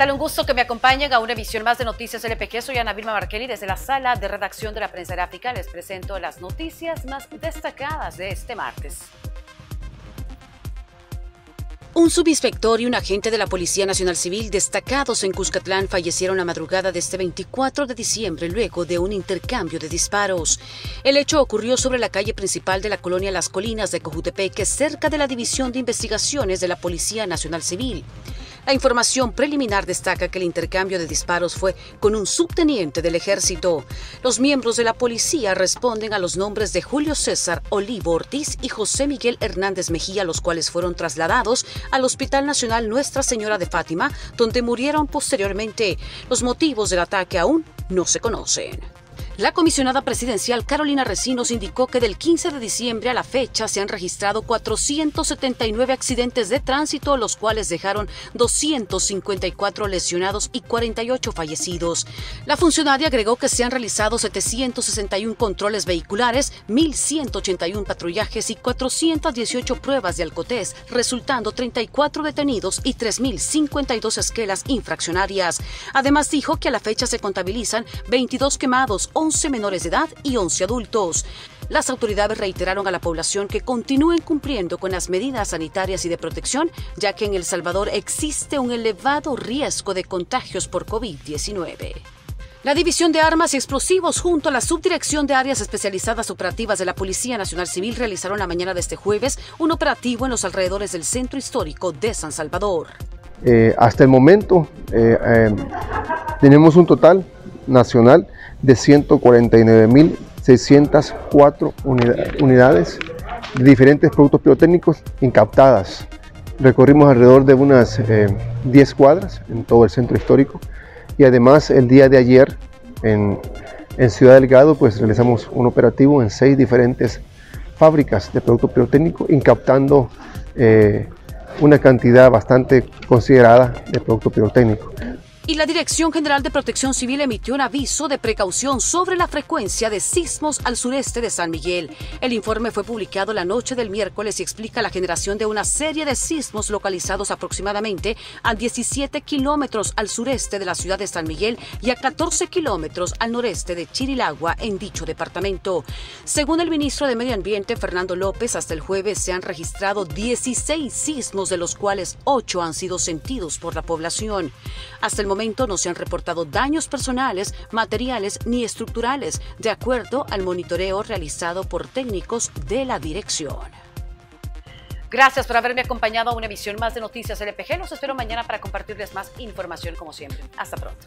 tal? Un gusto que me acompañen a una emisión más de Noticias LPG. Soy Ana Vilma Markelly desde la sala de redacción de la prensa gráfica. Les presento las noticias más destacadas de este martes. Un subinspector y un agente de la Policía Nacional Civil destacados en Cuscatlán fallecieron la madrugada de este 24 de diciembre luego de un intercambio de disparos. El hecho ocurrió sobre la calle principal de la colonia Las Colinas de Cojutepeque, cerca de la División de Investigaciones de la Policía Nacional Civil. La información preliminar destaca que el intercambio de disparos fue con un subteniente del ejército. Los miembros de la policía responden a los nombres de Julio César Olivo Ortiz y José Miguel Hernández Mejía, los cuales fueron trasladados al Hospital Nacional Nuestra Señora de Fátima, donde murieron posteriormente. Los motivos del ataque aún no se conocen. La comisionada presidencial Carolina Recinos indicó que del 15 de diciembre a la fecha se han registrado 479 accidentes de tránsito, los cuales dejaron 254 lesionados y 48 fallecidos. La funcionaria agregó que se han realizado 761 controles vehiculares, 1.181 patrullajes y 418 pruebas de alcotés, resultando 34 detenidos y 3.052 esquelas infraccionarias. Además dijo que a la fecha se contabilizan 22 quemados, 11 menores de edad y 11 adultos. Las autoridades reiteraron a la población que continúen cumpliendo con las medidas sanitarias y de protección, ya que en El Salvador existe un elevado riesgo de contagios por COVID-19. La División de Armas y Explosivos junto a la Subdirección de Áreas Especializadas Operativas de la Policía Nacional Civil realizaron la mañana de este jueves un operativo en los alrededores del Centro Histórico de San Salvador. Eh, hasta el momento eh, eh, tenemos un total nacional de 149.604 unidades de diferentes productos pirotécnicos incaptadas. Recorrimos alrededor de unas 10 cuadras en todo el centro histórico y además el día de ayer en, en Ciudad Delgado pues realizamos un operativo en seis diferentes fábricas de productos pirotécnicos incaptando eh, una cantidad bastante considerada de productos pirotécnicos y la Dirección General de Protección Civil emitió un aviso de precaución sobre la frecuencia de sismos al sureste de San Miguel. El informe fue publicado la noche del miércoles y explica la generación de una serie de sismos localizados aproximadamente a 17 kilómetros al sureste de la ciudad de San Miguel y a 14 kilómetros al noreste de Chirilagua en dicho departamento. Según el ministro de Medio Ambiente, Fernando López, hasta el jueves se han registrado 16 sismos, de los cuales 8 han sido sentidos por la población. Hasta el no se han reportado daños personales, materiales ni estructurales, de acuerdo al monitoreo realizado por técnicos de la dirección. Gracias por haberme acompañado a una emisión más de Noticias LPG. Los espero mañana para compartirles más información como siempre. Hasta pronto.